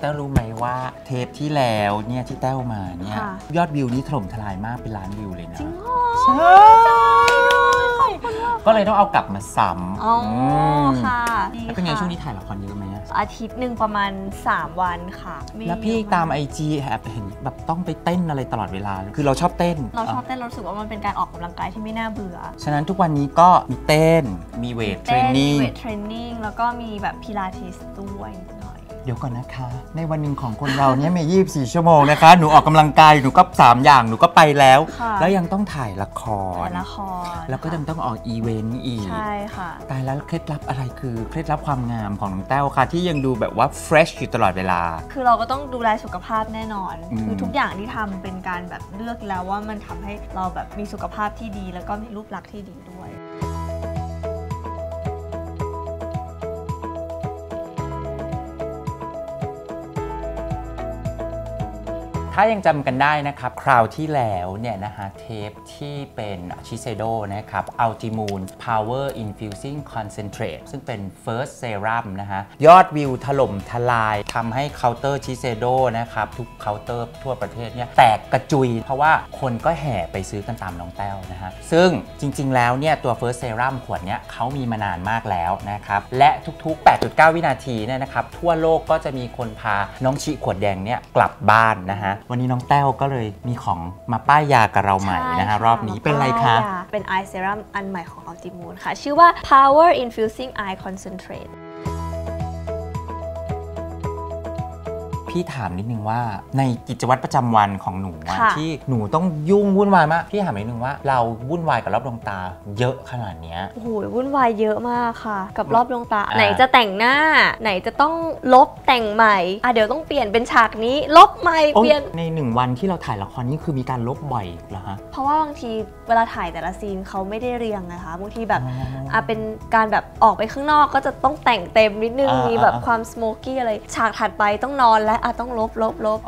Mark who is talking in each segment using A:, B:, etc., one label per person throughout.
A: แต้วรู้ไหมว่าเทปที่แล้วเนี่ยที่แต้วมาเนี่ย
B: ค่ะ
A: ยอดวิวนี้ถล่มทลายมากเป็นล้านวิวเลยนะ
B: จริงเหรอ
A: ใช่ก็เลยต้องเอากลับมาซ้ำ
B: อ๋ออ
A: ม
B: ค่ะดี
A: แล้วเป็นไง
B: ค่ะ
A: ช่วงนี้ถ่ายละครเยอะไหมอะ
B: อาทิตย์หนึ่งประมาณ 3 วันค่ะไม่
A: แล้วพี่
B: เยอะก
A: ตามไอจีแอบเห็นแบบต้องไปเต้นอะไรตลอดเวลาคือเราชอบเต้น
B: เราชอบเต้นเรารู้สึกว่ามันเป็นการออกกำลังกายที่ไม่น่าเบื่อ
A: ฉะนั้นทุกวันนี้ก็มีเต้น มีเวทเทรนนิ่ง
B: เวทtraining แล้วก็มีแบบพิลาทิสด้วยนิดหน่อย
A: เดี๋ยวก่อนนะคะ ในวันหนึ่งของคนเราเนี่ยมี 24 ชั่วโมงนะคะ หนูออกกำลังกาย หนูก็ 3 อย่าง หนูก็ไปแล้ว
B: ค่ะ
A: แล้วยังต้องถ่ายละคร
B: ถ่ายละคร
A: แล้วก็ยังต้องออกอีเวนต์อีก
B: ใช่ค่ะ
A: ตายแล้วเคล็ดลับอะไรคือ เคล็ดลับความงามของน้องแต้วค่ะ ที่ยังดูแบบว่า fresh อยู่ตลอดเวลา
B: คือเราก็ต้องดูแลสุขภาพแน่นอน
A: อืม
B: คือทุกอย่างที่ทำเป็นการแบบเลือกแล้วว่ามันทำให้เราแบบมีสุขภาพที่ดี แล้วก็มีรูปลักษณ์ที่ดีด้วย
A: ถ้ายังจำกันได้นะครับ คราวที่แล้วเนี่ยนะฮะเทปที่เป็นชิเซโดนะครับ Ultimune Power Infusing Concentrate ซึ่งเป็น First Serum นะฮะ ยอดวิวถล่มทลายทำให้เคาน์เตอร์ชิเซโดนะครับ ทุกเคาน์เตอร์ทั่วประเทศเนี่ยแตกกระจุย เพราะว่าคนก็แห่ไปซื้อกันตามน้องแต้วนะฮะ ซึ่งจริง ๆ แล้วเนี่ยตัว First Serum ขวดเนี้ยเขามีมานานมากแล้วนะครับ และทุก ๆ 8.9 วินาทีเนี่ยนะครับ ทั่วโลกก็จะมีคนพาน้องชิขวดแดงเนี่ยกลับบ้านนะฮะวันนี้น้องแต้วก็เลยมีของมาป้ายยากับเราใหม่นะฮะ
B: ใช่
A: รอบนี้เป็นอะไรคะ
B: ป้ายยาเป็น Eye Serum อันใหม่ของ Ultimoon ค่ะ ชื่อว่า Power Infusing Eye Concentrate
A: พี่ถามนิดนึงว่าในกิจวัตรประจำวันของหนูอะ
B: ค่ะ
A: ที่หนูต้องยุ่งวุ่นวายมากพี่ถามนิดนึงว่าเราวุ่นวายกับรอบดวงตาเยอะขนาดเนี้ย
B: โอ้โหวุ่นวายเยอะมากค่ะ กับรอบดวงตา
A: อ่า
B: ไหนจะแต่งหน้า ไหนจะต้องลบแต่งใหม่อะเดี๋ยวต้องเปลี่ยนเป็นฉากนี้ลบใหม่
A: โอ๊ย
B: เปลี่ยน
A: ในหนึ่งวันที่เราถ่ายละครนี่คือมีการลบบ่อยเหรอฮะ
B: เพราะว่าบางทีเวลาถ่ายแต่ละ scene เขาไม่ได้เรียงนะคะบางทีแบบ
A: อ๋ออ่
B: อะเป็นการแบบออกไปข้างนอกก็จะต้องแต่งเต็มนิดนึง
A: อ่ามี
B: มีแบบ
A: อ่า
B: ความ smoky อะไรฉากถัดไปต้องนอนและอะต้องลบลบลบ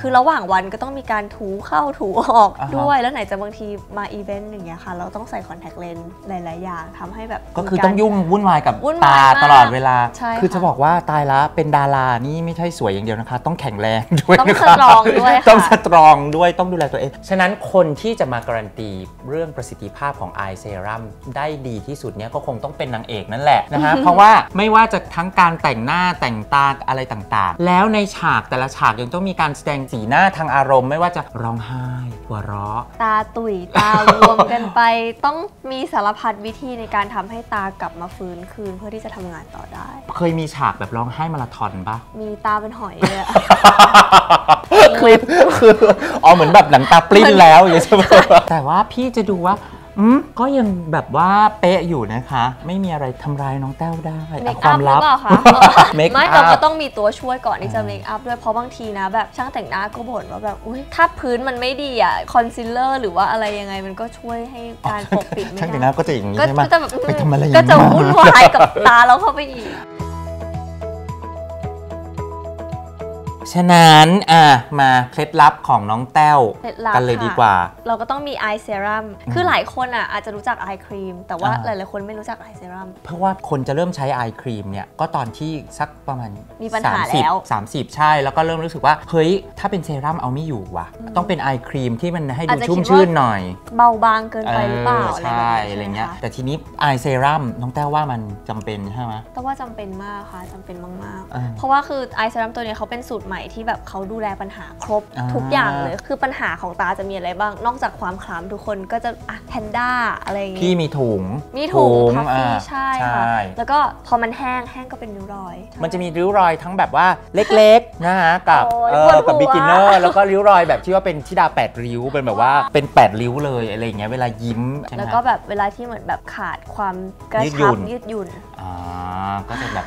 B: คือระหว่างวันก็ต้องมีการถูเข้าถูออก
A: อ่าฮะ
B: ด้วย แล้วไหนจะบางทีมาอีเวนต์อย่างเงี้ยค่ะ เราต้องใส่คอนแทคเลนส์หลาย ๆ อย่างทำให้แบบ
A: ก็คือ
B: มีการ
A: ต้องยุ่งวุ่นวายกับ
B: วุ่น
A: ตาวา
B: ยมาก
A: ตลอดเวลา
B: ใช่
A: คือ
B: ค่ะ
A: จะบอกว่าตายละเป็นดารานี่ไม่ใช่สวยอย่างเดียวนะคะ ต้องแข็งแรงด้วย
B: ต้อง
A: นะคะ
B: สตรองด้วยค่ะ
A: ต้องสตรองด้วยต้องดูแลตัวเอง ฉะนั้นคนที่จะมาการันตีเรื่องประสิทธิภาพของ Eye Serum ได้ดีที่สุดเนี่ยก็คงต้องเป็นนางเอกนั่นแหละนะฮะ เพราะว่าไม่ว่าจะทั้งการแต่งหน้าแต่งตาอะไรต่างๆ แล้วในฉากแต่ละฉากยังต้องมีการแสดงสีหน้าทางอารมณ์ไม่ว่าจะร้องไห้หัวเราะ
B: ตาตุยตารวมกันไป ต้องมีสารพัดวิธีในการทำให้ตากลับมาฟื้นคืนเพื่อที่จะทำงานต่อได้
A: เคยมีฉากแบบร้องไห้มาราธอนปะ
B: มีตาเป็นหอยเลยอะ
A: คลิปคืออ๋อเหมือนแบบหนังตาปลิ้นแล้วอย่างเงี้ยใช่ไหมแต่ว่าพี่จะดูว่าอืม ก็ยังแบบว่าเป๊ะอยู่นะคะ ไม่มีอะไรทำร้ายน้องแต้วได้
B: เม
A: อะ
B: ค
A: ค
B: อั
A: วา
B: พ
A: ม
B: หรื
A: ลั
B: อบเปล่าคะ
A: เมค
B: ไม่
A: อั
B: เรา
A: พ
B: ก็ต้องมีตัวช่วยก่อนที่จะ
A: อ่า
B: เมคอัพด้วยเพราะบางทีนะแบบช่างแต่งหน้าก็บ่นว่าแบบอุ้ยถ้าพื้นมันไม่ดีอะคอนซีลเลอร์หรือว่าอะไรยังไงมันก็ช่วยให้การปกปิดไม่
A: ช่างแต่งห
B: ได้
A: น้าก็จะอย่างนี้
B: ก็
A: ใช่ไหม
B: จะแบบ
A: ไปทำอะไรอย่าง
B: ก็
A: นี้
B: จะ
A: มา
B: วุ่นวายกับตาเราเข้าไปอีก
A: ฉะนั้นอะมาเคล็ดลับของน้องแต้ว
B: เคล็ดลับ
A: กันเลย
B: ค่ะ
A: ดีกว่า
B: เราก็ต้องมีไอเซรั่มคือหลายคนอะอาจจะรู้จักไอครีมแต่ว่า
A: อ่า
B: หลายๆคนไม่รู้จักไอเซรั่ม
A: เพราะว่าคนจะเริ่มใช้ไอครีมเนี่ยก็ตอนที่สักประมาณ
B: มีปัญหา
A: 30
B: แล้ว
A: 30 ใช่แล้วก็เริ่มรู้สึกว่าเฮ้ยถ้าเป็นเซรั่มเอาไม่อยู่ว่ะ ต้องเป็นไอครีมที่มันให้
B: อา
A: ดู
B: จจะ
A: ชุ่ม
B: คิดว่า
A: ชื่นหน่อย
B: เบาบางเกินไปหรือเปล่า
A: เออ
B: อะไร
A: ใช่
B: แบบนี้
A: อะไรเงี้ย
B: ใช่หมคะ
A: แต่ทีนี้ไอเซรั่มน้องแต้วว่ามันจำเป็นใช่ไหม
B: แต่ว่าจำเป็นมากค่ะจำเป็นมาก
A: อ่า
B: ๆเพราะว่าคือไอเซรั่มตัวเนี้ยเขาเป็นสูตรใหม่ที่แบบเขาดูแลปัญหาครบ
A: อ่า
B: ทุกอย่างเลย คือปัญหาของตาจะมีอะไรบ้าง นอกจากความคล้ำทุกคนก็จะอะแพนด้าอะไรอย่าง
A: พี่
B: งี้
A: มีถุง
B: มีถุงพัฟ
A: อ่า
B: ฟี่ใช่ค่ะ
A: ใช่
B: แล้วก็พอมันแห้งแห้งก็เป็นริ้วรอย
A: มันจะมีริ้วรอยทั้งแบบว่าเล็กๆนะฮะกับ
B: โอ้ย
A: เอ
B: ปว
A: อ
B: ดหัว
A: กับ beginner แล้วก็ริ้วรอยแบบที่ว่าเป็นทิดาแปดริ้วเป็นแบบว่าเป็นแปดริ้วเลยอะไรอย่างเงี้ยเวลายิ้มใช่ไหม
B: แล้วก็แบบเวลาที่เหมือนแบบขาดความกระ
A: ยืดหยุ่
B: ชับ
A: น
B: ยืดหยุ่น
A: อ่าก็จะแบบ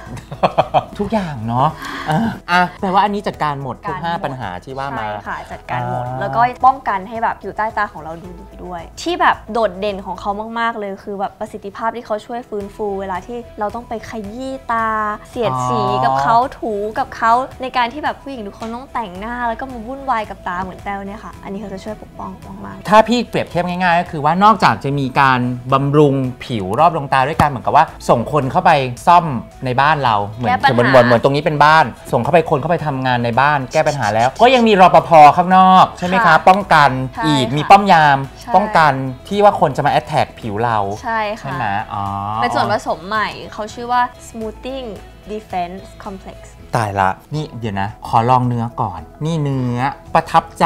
A: ทุกอย่างเนาะอะอะแปลว่าอันนี้จัดการหมดทุก
B: การ
A: ห้า
B: หมด
A: ปัญหาที่ว่ามา
B: ใช่ค่ะจัดการหมด
A: อ่า
B: แล้วก็ป้องกันให้แบบผิวใต้ตาของเราดูดีด้วย ที่แบบโดดเด่นของเขามาก ๆ เลยคือแบบประสิทธิภาพที่เขาช่วยฟื้นฟู เวลาที่เราต้องไปขยี้ตา เสียดสีกับเขาถูกับเขาในการที่แบบผู้หญิงทุกคนต้องแต่งหน้า แล้วก็มาวุ่นวายกับตาเหมือนแต้วเนี่ยค่ะ อันนี้เขาจะช่วยปกป้องมาก
A: ถ้าพี่เปรียบเทียบง่ายๆ ก็คือว่านอกจากจะมีการบำรุงผิวรอบดวงตาด้วยการเหมือนกับว่าส่งคนเข้าไปซ่อมในบ้านเราเหมือน
B: แก้ปัญหา
A: เหมือนเหมือนเหมือนตรงนี้เป็นบ้าน ส่งเข้าไปคนเข้าไปทำงานในในบ้านแก้ปัญหาแล้ว ก็ยังมีรปภข้างนอกใช่ไหมคะ
B: ค่ะ
A: ป้องกัน
B: ใช่
A: อีก
B: ค่ะ
A: มีป้อมยาม
B: ใช่
A: ป้องกันที่ว่าคนจะมาแอดแท็กผิวเรา
B: ใช่
A: ใช่
B: ค่ะ
A: ไหมอ๋อ
B: เป็นส่วนผสมใหม่เขาชื่อว่า smoothing defense complex
A: ตายละ นี่เดี๋ยวนะ ขอลองเนื้อก่อน นี่เนื้อประทับใจ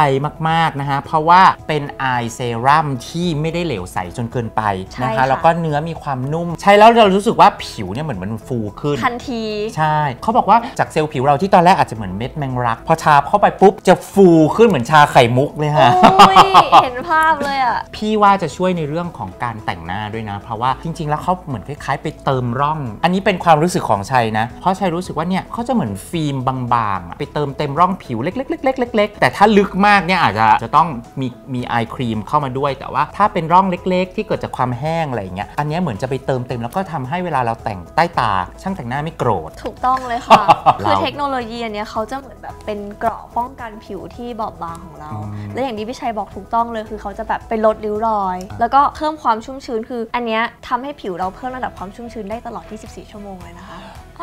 A: มากๆนะฮะ เพราะว่าเป็นไอเซรั่มที่ไม่ได้เหลวใสจนเกินไป
B: ใช่
A: นะคะ
B: ค่ะ
A: แล้วก็เนื้อมีความนุ่ม ใช้แล้วเรารู้สึกว่าผิวเนี่ยเหมือนมันฟูขึ้น
B: ทันที
A: ใช่ เขาบอกว่าจากเซลล์ผิวเราที่ตอนแรกอาจจะเหมือนเม็ดแมงรัก พอชาเข้าไปปุ๊บจะฟูขึ้นเหมือนชาไข่มุกเลยฮะ
B: โอ้ยเห็นภาพเลยอะ
A: พี่ว่าจะช่วยในเรื่องของการแต่งหน้าด้วยนะ เพราะว่าจริง ๆ แล้วเขาเหมือนคล้ายๆ ไปเติมร่อง อันนี้เป็นความรู้สึกของชัยนะ เพราะชัยรู้สึกว่าเนี่ยเขาจะเหมือนฟิล์มบางๆอะไปเติมเต็มร่องผิวเล็กๆๆๆๆ แต่ถ้าลึกมากเนี่ยอาจจะจะต้องมีมีไอครีมเข้ามาด้วย แต่ว่าถ้าเป็นร่องเล็กๆ ที่เกิดจากความแห้งอะไรอย่างเงี้ยอันเนี้ยเหมือนจะไปเติมเต็มแล้วก็ทำให้เวลาเราแต่งใต้ตา ช่างแต่งหน้าไม่โกรธ
B: ถูกต้องเลยค่ะ คือ
A: เรา
B: เทคโนโลยีอันเนี้ยเขาจะเหมือนแบบเป็นเกราะป้องกันผิวที่บอบบางของเรา
A: อืม
B: และอย่างที่พี่ชัยบอกถูกต้องเลยคือเขาจะแบบไปลดริ้วรอย แล้วก็เพิ่มความชุ่มชื้นคือ อันเนี้ยทำให้ผิวเราเพิ่มระดับความชุ่มชื้นได้ตลอด 24 ชั่วโมงเลยนะคะ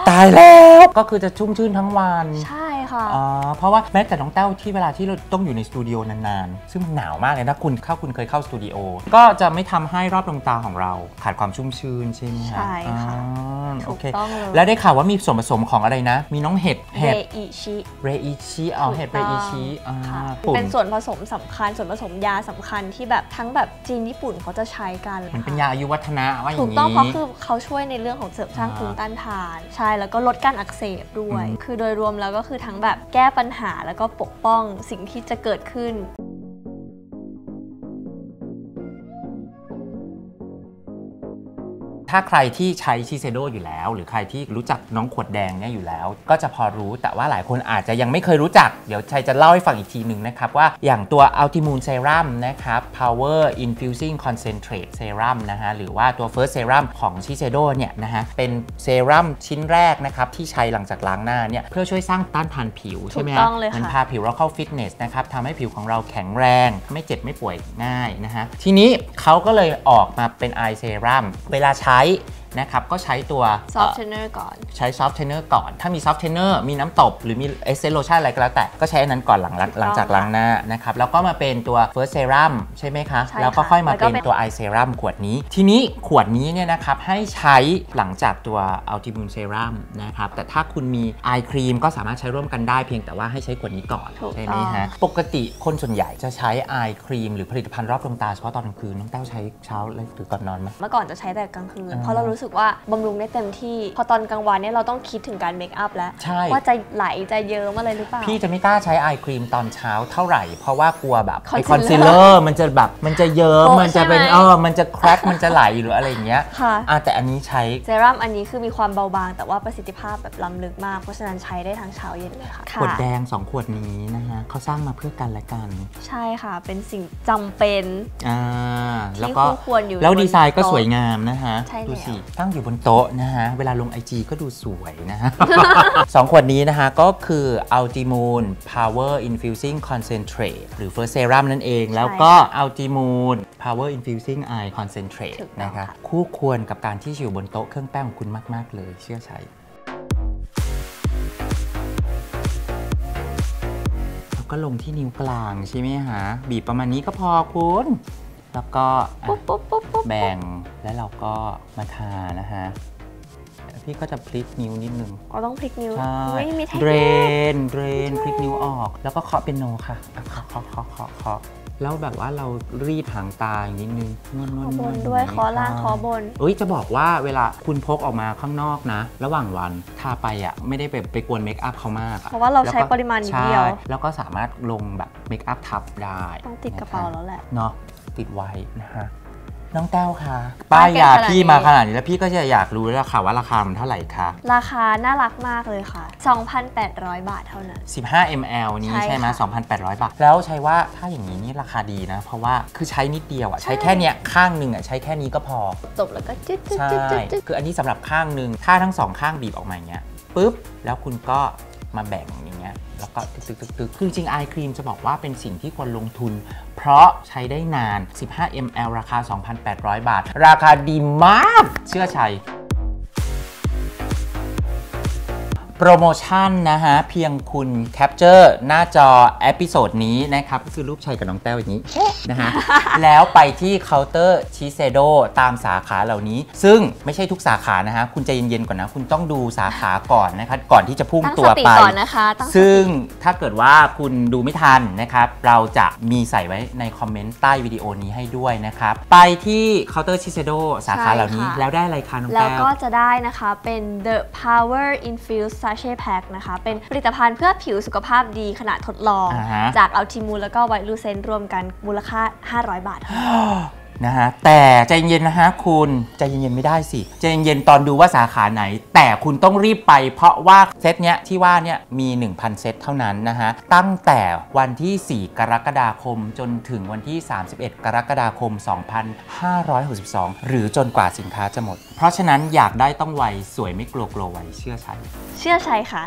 A: ตายแล้วก็คือจะชุ่มชื่นทั้งวัน
B: ใช่ ค่ะ
A: อ๋อเพราะว่าแม้แต่น้องแต้วที่เวลาที่เราต้องอยู่ในสตูดิโอนานๆ ซึ่งหนาวมากเลยนะคุณเข้าคุณเคยเข้าสตูดิโอก็จะไม่ทำให้รอบดวงตาของเราขาดความชุ่มชื้นใช่ไหมฮะ
B: ใช่ค่ะ
A: อ๋อ
B: ถู
A: โอกเค
B: ต้องเลย
A: แล้วได้ข่าวว่ามีส่วนผสมของอะไรนะ มีน้องเห็ด
B: เร
A: เห็ด
B: อิชิ
A: เรอิชิเอาเห็ดเรอิชิอ่า
B: ค่ะ
A: ปุ่
B: เป็นส่วนผสมสำคัญส่วนผสมยาสำคัญที่แบบทั้งแบบจีนญี่ปุ่นเขาจะใช้กัน
A: มันเป็น
B: ค่ะ
A: ยาอายุวัฒนะว่าอย่า
B: ถู
A: ง
B: ก
A: นี้
B: ต้องเพราะคือเขาช่วยในเรื่องของเสริมสร้าง
A: อ่า
B: ภูมิต้านทาน ใช่แล้วก็ลดการอักเสบด้วย
A: อืม
B: คือโดยรวมแล้วก็คือทั้งแบบแก้ปัญหาแล้วก็ปกป้องสิ่งที่จะเกิดขึ้น
A: ถ้าใครที่ใช้ชิเซโดอยู่แล้ว หรือใครที่รู้จักน้องขวดแดงเนี่ยอยู่แล้ว ก็จะพอรู้แต่ว่าหลายคนอาจจะยังไม่เคยรู้จัก เดี๋ยวชัยจะเล่าให้ฟังอีกทีหนึ่งนะครับ ว่าอย่างตัว Ultimune Serum นะครับ Power Infusing Concentrate Serum นะฮะ หรือว่าตัว First Serum ของชิเซโดเนี่ยนะฮะ เป็นเซรั่มชิ้นแรกนะครับที่ใช้หลังจากล้างหน้าเนี่ยเพื่อช่วยสร้างต้านทานผิวใช่ไหม
B: ถูก
A: ฮะ
B: ต้องเลยค่ะ
A: มันพาผิวเราเข้าฟิตเนสนะครับทำให้ผิวของเราแข็งแรง ไม่เจ็บไม่ป่วยง่ายนะฮะทีนี้เขาก็เลยออกมาเป็นไอเซรั่มเวลาใช้ lại นะครับก็ใช้ตัว
B: ซอฟ
A: เอ่
B: ต์เทนเนอร์ก่อน
A: อใช้ softener ก่อน ถ้ามี softener มีน้ำตบ หรือมี essence lotion อะไรก็แล้วแต่ ก็ใช้อันนั้นก่อนหลังล้าง
B: ถูกต้อง
A: หลังจากล้างหน้านะครับ แล้วก็มาเป็นตัว First Serum ใช่ไหมคะ
B: ใช่
A: แล้วก็
B: ค่ะ
A: ค่อยมา
B: แล้วก็
A: เป็น
B: เป็น
A: ตัว eye serum ขวดนี้ ทีนี้ขวดนี้เนี่ยนะครับให้ใช้หลังจากตัว Ultimune Serum นะครับ แต่ถ้าคุณมี eye cream ก็สามารถใช้ร่วมกันได้เพียงแต่ว่าให้ใช้ขวดนี้ก่อน
B: ถูก
A: ใช่ไหม
B: ต้อง
A: ฮะ ปกติคนส่วนใหญ่จะใช้ eye cream หรือผลิตภัณฑ์รอบดวงตาเฉพาะตอนกลางคืนน้องแต้วใช้เช้าเลยหรือก่อนนอนไหม
B: เมื่อก่อนจะใช้แต่กลางคืน
A: อ่า
B: เพราะเรารู้สึกว่าบำรุงได้เต็มที่ พอตอนกลางวันเนี่ยเราต้องคิดถึงการ makeup แล้ว
A: ใช่
B: ว่าจะไหลจะเยิ้มอะไรหรือเปล่า
A: พี่จะไม่กล้าใช้ eye cream ตอนเช้าเท่าไหร่ เพราะว่ากลัวแบบไอคอนซีล
B: Concealer
A: เลอร์มันจะแบบมันจะเยิ้ม
B: โป๊ะ
A: มันจะเป็น
B: ใช่ไหม
A: เออมันจะ crack มันจะไหลหรืออะไรอย่างเงี้ย
B: ค่ะ
A: อะแต่อันนี้ใช้
B: เซรั่มอันนี้คือมีความเบาบาง แต่ว่าประสิทธิภาพแบบล้ำลึกมาก เพราะฉะนั้นใช้ได้ทั้งเช้าเย็นเลยค่ะ
A: ขวดแดง 2 ขวดนี้นะฮะเขาสร้างมาเพื่อกันและกัน
B: ใช่ค่ะ เป็นสิ่งจำเป็น
A: อ่าแล้ว
B: ที่
A: ก็
B: คู่ควรอยู่
A: แล้ว
B: บน
A: ดีไซน์ก็
B: โต๊ะ
A: สวยงามนะฮะ
B: ใช่แล้ว
A: ดูสิตั้งอยู่บนโต๊ะนะฮะ เวลาลง IG ก็ดูสวยนะฮะ สองขวดนี้นะฮะ ก็คือ Ultimune Power Infusing Concentrate หรือ First Serum นั่นเอง แล้วก็ Ultimune Power Infusing Eye Concentrate
B: ถูกต้อง
A: นะคะ
B: ค่ะ
A: คู่ควรกับการที่อยู่บนโต๊ะเครื่องแป้งของคุณมาก ๆ เลยเชื่อใช้แล้วก็ลงที่นิ้วกลางใช่ไหมฮะ บีบประมาณนี้ก็พอคุณ แล้วก็อะ
B: ปุ๊บปุ๊บปุ๊บปุ๊บ
A: แบ่ง แล้วเราก็มาทานะฮะพี่ก็จะพลิกนิ้วนิดนึง
B: เราต้องพลิกนิ้ว
A: ใช่
B: ไม่มีเทค
A: เดร
B: นิค
A: นเดรนพลิกนิ้วออก แล้วก็เคาะเป็นโนค่ะอะเคาะเคาะเคาะเคาะเคาะแล้วแบบว่าเรารีดหางตาอย่างนิดนึงนวดน
B: ข
A: วด
B: อบ
A: นว
B: น
A: ด
B: ด้วย
A: ย่างนี้
B: คอล่าง
A: ค่ะ
B: คอบน
A: เอ้ยจะบอกว่าเวลาคุณพกออกมาข้างนอกนะ ระหว่างวันทาไปอะไม่ได้ไปไปกวนเมคอัพเขามากอ
B: เพราะว่าเราใช้
A: แล้วก็
B: ปริมาณนิดเดียว
A: ใช่แล้วก็สามารถลงแบบเมคอัพทับได้
B: ต้องติดกระเป๋าแล้วแหละ
A: เนาะติดไว้นะฮะ น้องแต้วค่ะ ป้ายยา
B: ป้ายกันขนาด
A: พี่
B: นี้
A: มาขนาดนี้แล้วพี่ก็จะอยากรู้แล้วค่ะว่าราคามันเท่าไหร่คะ
B: ราคาน่ารักมากเลยค่ะ 2,800 บาทเท่านั้น
A: 15 ml นี้
B: ใช่
A: ใช่ไหม
B: ค่ะ
A: 2,800 บาท แล้วใช้ว่าถ้าอย่างนี้นี่ราคาดีนะ เพราะว่าคือใช้นิดเดียวอะใช้แค่เนี้ยข้างหนึ่งอะใช้แค่นี้ก็พอ
B: จบแล้วก็จึ๊ดจึ๊ด
A: ใช่
B: จึ๊ดจึ๊ดจึ๊ด
A: คืออันนี้สำหรับข้างหนึ่งถ้าทั้งสองข้างบีบออกมาอย่างเงี้ยปุ๊บแล้วคุณก็มาแบ่งอย่างเงี้ยแล้วก็ตึกตึกตึกตึกคือจริง eye cream จะบอกว่าเป็นสิ่งที่ควรลงทุน เพราะใช้ได้นาน 15 ml ราคา 2,800 บาท ราคาดีมาก เชื่อชัย โปรโมชั่นนะฮะ เพียงคุณ capture หน้าจอ episode นี้นะครับ ก็คือรูปชัยกับน้องแต้วอย่างนี้นะฮะ แล้วไปที่เคาน์เตอร์ Shiseido ตามสาขาเหล่านี้ ซึ่งไม่ใช่ทุกสาขานะฮะ คุณใจเย็นๆก่อนนะ คุณต้องดูสาขาก่อนนะคะก่อนที่จะพุ่ง
B: ตั้ง
A: ตั
B: ส
A: ว
B: ติ
A: ไป
B: ก่อนนะคะตั้งสติ
A: ซึ่งถ้าเกิดว่าคุณดูไม่ทันนะครับ เราจะมีใส่ไว้ในคอมเมนต์ใต้วิดีโอนี้ให้ด้วยนะครับ ไปที่เคาน์เตอร์ Shiseido สาขาเหล่านี้
B: ใช่ค่ะ
A: แล้วได้อะไรคะน้อง
B: แล้ว
A: แต้ว
B: ก็จะได้นะคะเป็น The Power Infused Sachet Pack นะคะ เป็นผลิตภัณฑ์เพื่อผิวสุขภาพดีขนาดทดลอง
A: อ่าฮะ
B: จาก Ultimune แล้วก็ White Lucent รวมกันมูลค่า 500 บาทเท่า นะ
A: ฮะแต่ใจเย็นนะฮะคุณใจเย็นๆไม่ได้สิใจเย็นๆตอนดูว่าสาขาไหน แต่คุณต้องรีบไป เพราะว่าเซตเนี้ยที่ว่าเนี่ยมี 1,000 เซตเท่านั้นนะฮะตั้งแต่วันที่ 4 กรกฎาคมจนถึงวันที่ 31 กรกฎาคม 2562 หรือจนกว่าสินค้าจะหมด เพราะฉะนั้นอยากได้ต้องไวสวยไม่กลัวกลัวไวเชื่อฉัน
B: เชื่อชัยค่ะ